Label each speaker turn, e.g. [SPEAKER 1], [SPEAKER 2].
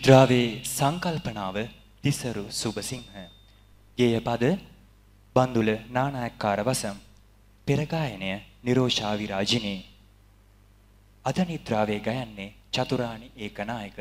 [SPEAKER 1] ද්‍රාවේ සංකල්පනාව තිසරු සුබසිංහ. ගේය පද බන්දුල නානායක්කාර වසම්. පෙර ගායනය නිරෝෂා විරාජිනී. අද නිද්‍රාවේ ගයන්නේ චතුරානි ඒකනායක.